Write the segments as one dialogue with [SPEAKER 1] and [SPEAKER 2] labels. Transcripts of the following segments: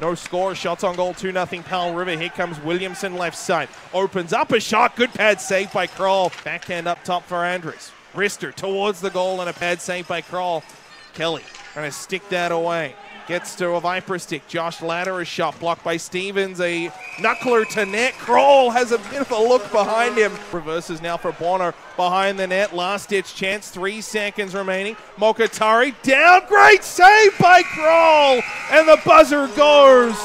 [SPEAKER 1] No score. Shots on goal. 2 0 Powell River. Here comes Williamson left side. Opens up a shot. Good pad save by Krall. Backhand up top for Andrews. Rister towards the goal and a pad save by Krall. Kelly trying to stick that away. Gets to a Viper stick. Josh Ladder, a shot blocked by Stevens. A knuckler to net. Krall has a bit of a look behind him. Reverses now for Bonner behind the net. Last ditch chance. Three seconds remaining. Mokatari down. Great save by Krall. And the buzzer goes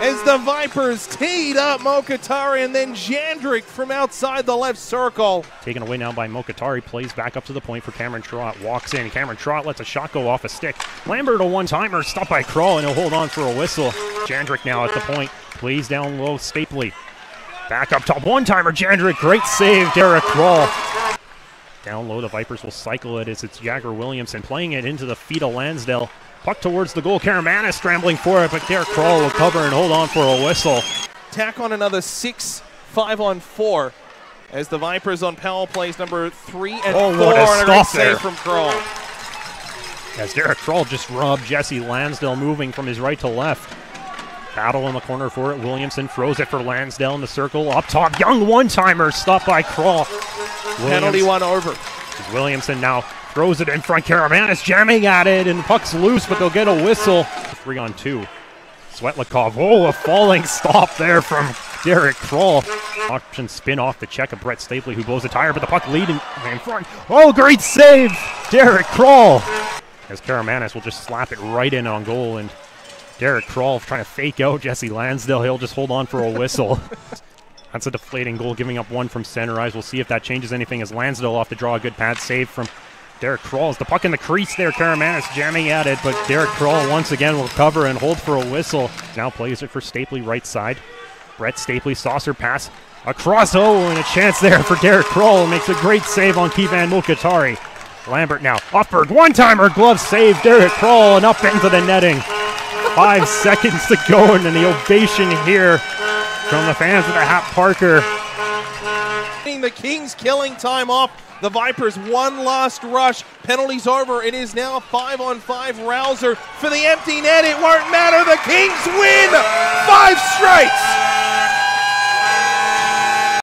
[SPEAKER 1] as the Vipers teed up Mokatari and then Jandrick from outside the left circle.
[SPEAKER 2] Taken away now by Mokatari, plays back up to the point for Cameron Trott. Walks in. Cameron Trott lets a shot go off a stick. Lambert a one-timer, stopped by Krall, and he'll hold on for a whistle. Jandrick now at the point, plays down low, Stapley. Back up top, one-timer, Jandrick, great save, Derek Krall. Down low, the Vipers will cycle it as it's Jagger Williamson playing it into the feet of Lansdale. Puck towards the goal. Karamanis scrambling for it, but Derek Krall will cover and hold on for a whistle.
[SPEAKER 1] Tack on another six, five on four, as the Vipers on power plays number three and
[SPEAKER 2] oh,
[SPEAKER 1] four
[SPEAKER 2] what a
[SPEAKER 1] and a great save from Krall.
[SPEAKER 2] As Derek Krall just robbed Jesse Lansdale moving from his right to left. Battle in the corner for it. Williamson throws it for Lansdale in the circle. Up top, young one-timer stopped by Krall.
[SPEAKER 1] Penalty one over.
[SPEAKER 2] Williamson now Throws it in front. Karamanis jamming at it, and puck's loose, but they'll get a whistle. Three on two. Svetlikov. Oh, a falling stop there from Derek Krall. Option spin off the check of Brett Stapley, who blows a tire, but the puck leading in front. Oh, great save, Derek Krall. As Karamanis will just slap it right in on goal, and Derek Krall trying to fake out Jesse Lansdale. He'll just hold on for a whistle. That's a deflating goal, giving up one from center ice. We'll see if that changes anything as Lansdale off to draw a good pad save from Derek Krall's the puck in the crease there. Karamanis jamming at it, but Derek Krall once again will cover and hold for a whistle. Now plays it for Stapley right side. Brett Stapley saucer pass across. Oh, and a chance there for Derek Krall. Makes a great save on Kevan Mokatari. Lambert now. Offberg, one timer, glove save. Derek Krall and up into the netting. Five seconds to go, and the ovation here from the fans of the Hap Parker.
[SPEAKER 1] The Kings killing time off the Vipers one last rush. Penalties over. It is now five on five. Rouser for the empty net. It won't matter. The Kings win five straight.